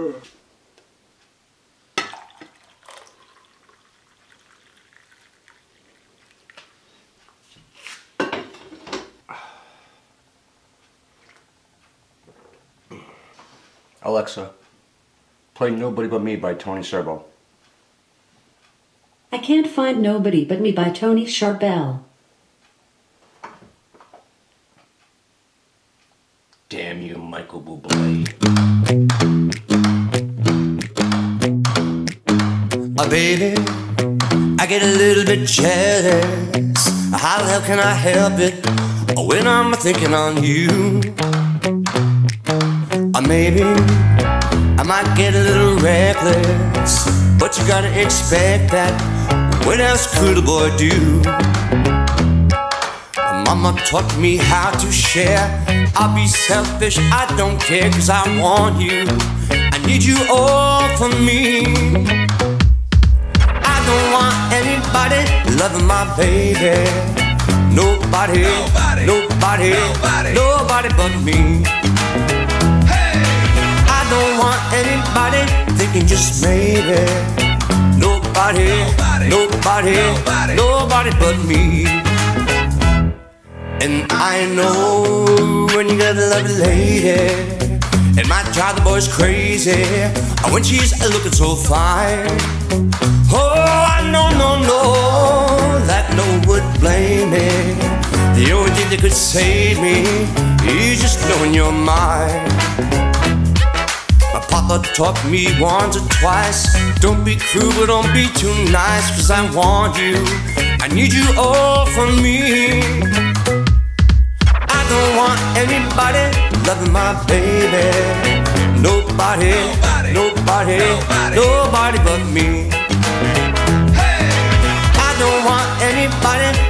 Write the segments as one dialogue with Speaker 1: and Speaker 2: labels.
Speaker 1: Mm. Alexa, play Nobody But Me by Tony Cerbo.
Speaker 2: I can't find Nobody But Me by Tony Charbel.
Speaker 1: Damn you, Michael Bublé.
Speaker 3: Baby, I get a little bit jealous. How the hell can I help it when I'm thinking on you? Or maybe I might get a little reckless, but you gotta expect that. What else could a boy do? Mama taught me how to share. I'll be selfish, I don't care, cause I want you. I need you all for me. Loving my baby. Nobody, nobody, nobody, nobody, nobody but me. Hey. I don't want anybody thinking just maybe. Nobody, nobody, nobody, nobody but me. And I know when you got a lovely lady, it might drive the boys crazy when she's looking so fine. Oh, I know, no, no, no blame me. The only thing that could save me is just knowing you're mine. My papa taught me once or twice Don't be cruel, but don't be too nice Cause I want you, I need you all for me I don't want anybody loving my baby. Nobody, nobody, nobody, nobody but me. I don't want anybody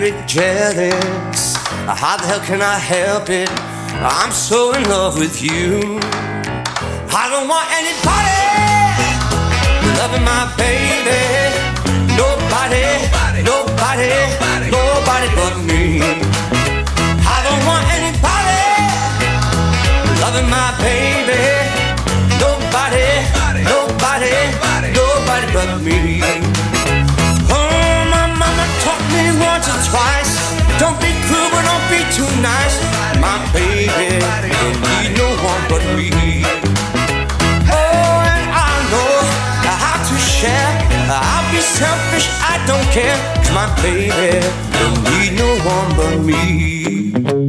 Speaker 3: bit jealous. How the hell can I help it? I'm so in love with you. I don't want anybody loving my baby. Too nice. My baby don't need no one but me. Oh, and I know how to share. I'll be selfish, I don't care. My baby don't need no one but me.